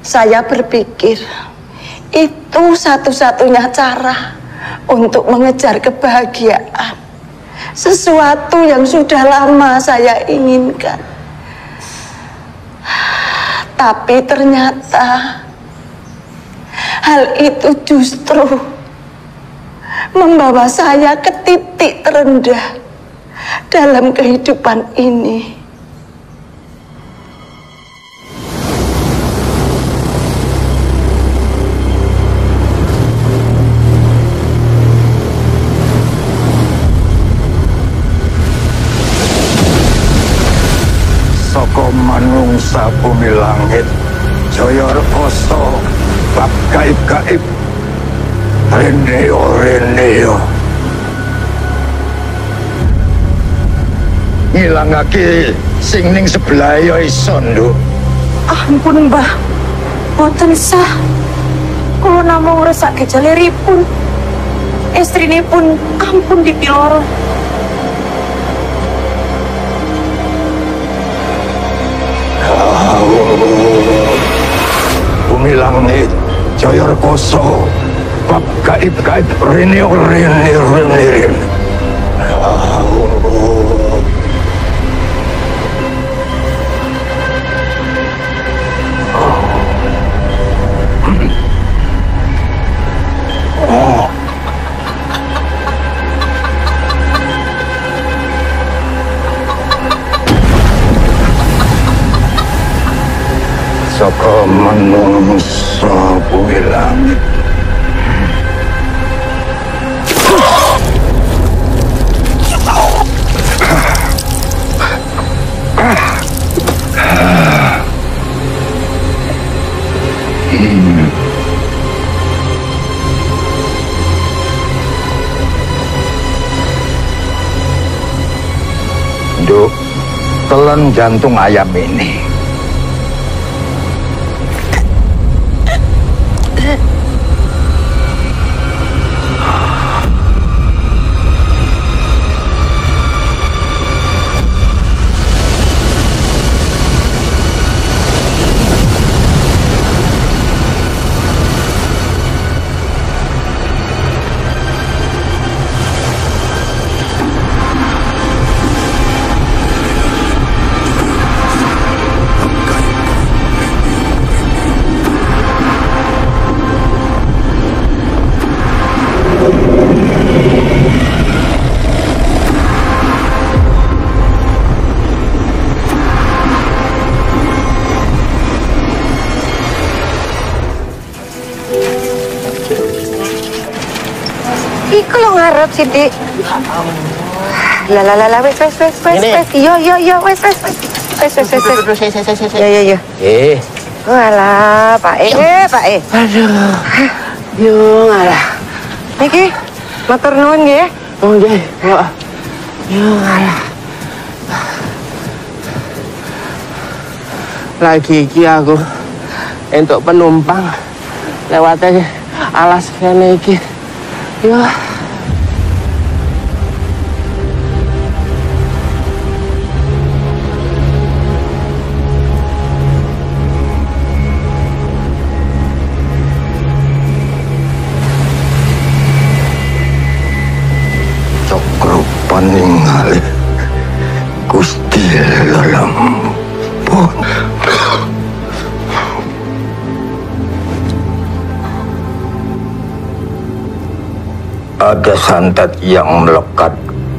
Saya berpikir itu satu-satunya cara untuk mengejar kebahagiaan. Sesuatu yang sudah lama saya inginkan. Tapi ternyata hal itu justru membawa saya ke titik terendah dalam kehidupan ini. Soko manungsa bumi langit Jaya rekoso Bab gaib-gaib Reneo Reneo Ngilangake sing ning sebelah ya iso nduk Ampun, Mbah. Boten sah. Kulo namung ngresak gejaliripun. Istrinipun ampun dipiloro. Langit Jaya rekoso Bab gaib-gaib Reneo Reneo Reneo Saka manungsa bumi langit telan jantung ayam ini Iku lo ngarep sih, Dik. Lah lah lah wes wes wes wes wes. Yo yo yo wes wes wes. Wes wes wes. wes. Yo yo yo. Eh, Walah, Pak E, Pak E. aduh. Yo, ngalah. Niki, motor nuwun nggih. Oh, deh. Yo, yo, ngalah. Lagi iki aku untuk penumpang lewatnya alas kene iki. Yo. Paningal Gusti Lalampun Ada santet yang melekat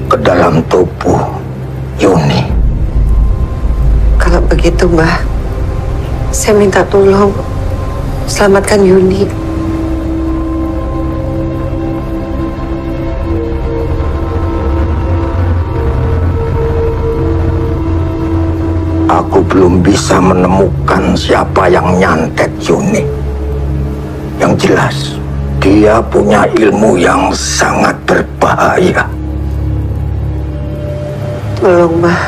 ke dalam tubuh Yuni. Kalau begitu, Mbah, saya minta tolong selamatkan Yuni. Aku belum bisa menemukan siapa yang nyantet Yuni. Yang jelas, dia punya ilmu yang sangat berbahaya. Tolong, Mbah.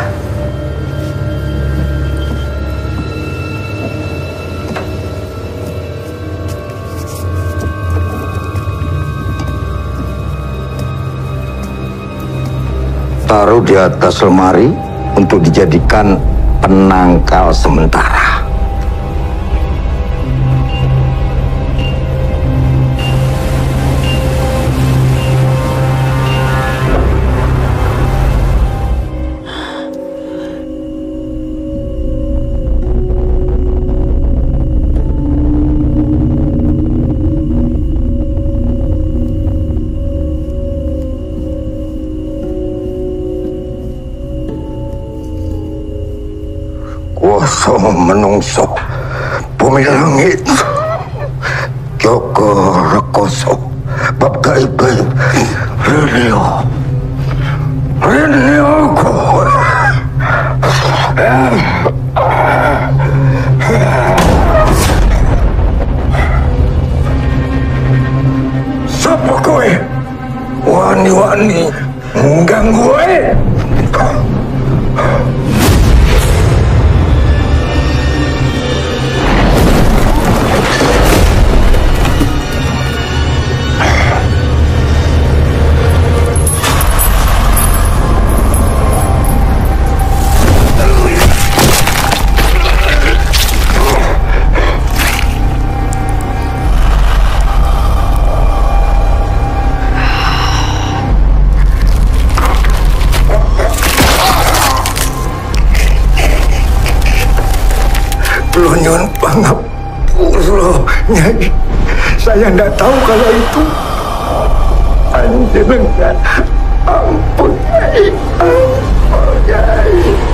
Taruh di atas lemari untuk dijadikan penangkal sementara. Kuasa menungso. Bumi langit Joko rekoso. Bab gaib Renio Renio ko. Sapa kowe? Wani-wani mengganggu kowe? Nyai. Saya tidak tahu kalau itu. Panjenengan Ampun Nyai. Ampun Nyai